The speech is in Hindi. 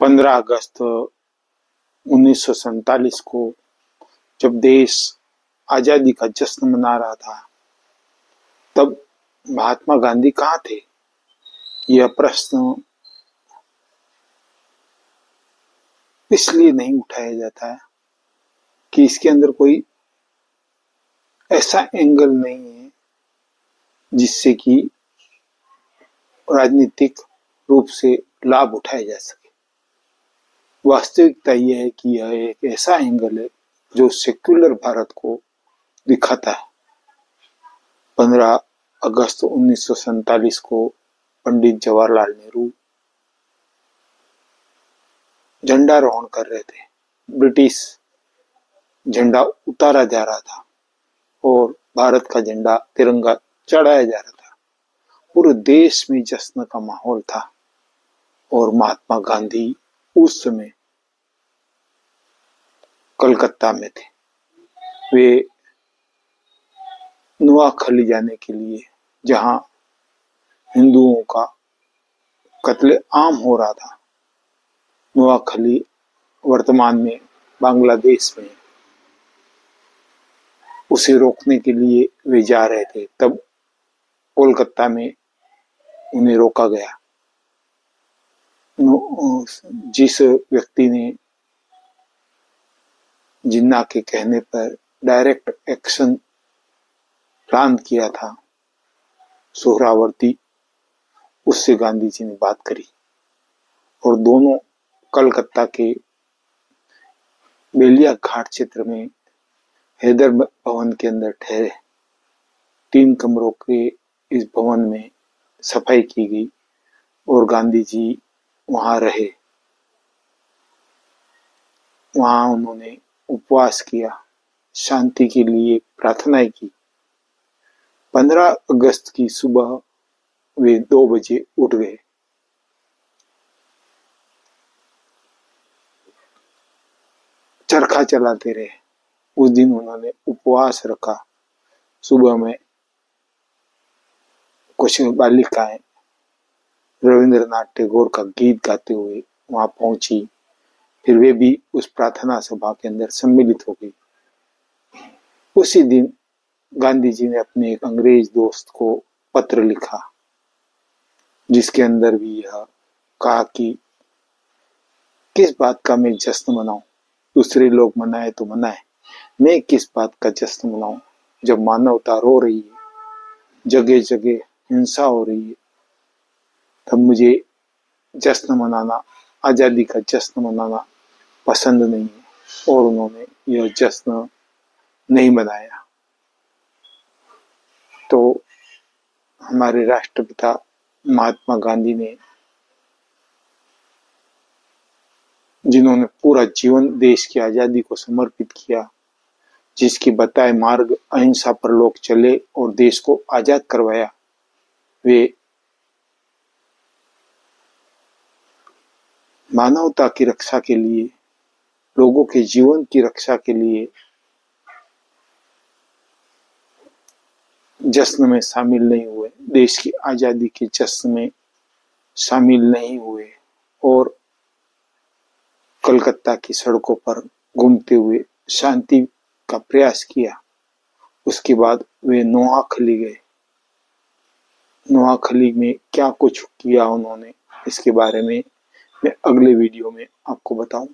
पंद्रह अगस्त, उन्नीस को जब देश आज़ादी का जश्न मना रहा था, तब महात्मा गांधी कहाँ थे? यह प्रश्न इसलिए नहीं उठाया जाता है कि इसके अंदर कोई ऐसा एंगल नहीं है जिससे कि राजनीतिक रूप से लाभ उठाया जा सके। वास्तविकता यह है कि यह एक ऐसा एंगल है जो सेक्युलर भारत को दिखाता है। 15 अगस्त उन्नीस को पंडित जवाहरलाल नेहरू झंडारोहण कर रहे थे। ब्रिटिश झंडा उतारा जा रहा था और भारत का झंडा तिरंगा चढ़ाया जा रहा था। पूरे देश में जश्न का माहौल था और महात्मा गांधी उस समय कलकत्ता में थे। वे नुआखली जाने के लिए, जहाँ हिंदुओं का कत्ले आम हो रहा था नुआखली वर्तमान में बांग्लादेश में उसे रोकने के लिए वे जा रहे थे, तब कोलकाता में उन्हें रोका गया। जिस व्यक्ति ने जिन्ना के कहने पर डायरेक्ट एक्शन प्लान किया था, सोहरावर्ती, उससे गांधी जी ने बात करी। और दोनों कलकत्ता के बेलिया घाट क्षेत्र में हैदर भवन के अंदर ठहरे। तीन कमरों के इस भवन में सफ़ाई की गई और गांधी जी वहाँ रहे। वहाँ उन्होंने उपवास किया, शांति के लिए प्रार्थनाएँ की। पंद्रह अगस्त की सुबह वे दो बजे उठ गए। चरखा चलाते रहे। उस दिन उन्होंने उपवास रखा। सुबह में कुछ बालिकाएँ रविंद्रनाथ टैगोर का गीत गाते हुए वहाँ पहुँची। फिर वे भी उस प्रार्थना सभा के अंदर सम्मिलित हो गई। उसी दिन गांधी जी ने अपने एक अंग्रेज़ दोस्त को पत्र लिखा, जिसके अंदर भी यह कहा कि, किस बात का मैं जश्न मनाऊं? दूसरे लोग मनाए तो मनाए। मैं किस बात का जश्न मनाऊं? जब मानवता रो रही है जगह जगह हिंसा हो रही है तब मुझे जश्न मनाना, आज़ादी का जश्न मनाना पसंद नहीं है और उन्होंने यह जश्न नहीं मनाया। तो हमारे राष्ट्रपिता महात्मा गांधी ने, जिन्होंने पूरा जीवन देश की आज़ादी को समर्पित किया, जिसकी बताए मार्ग अहिंसा पर लोग चले और देश को आज़ाद करवाया, वे मानवता की रक्षा के लिए, लोगों के जीवन की रक्षा के लिए जश्न में शामिल नहीं हुए, देश की आज़ादी के जश्न में शामिल नहीं हुए और कलकत्ता की सड़कों पर घूमते हुए शांति का प्रयास किया। उसके बाद वे नोआखली गए। नोआखली में क्या कुछ किया उन्होंने, इसके बारे में मैं अगले वीडियो में आपको बताऊँगा।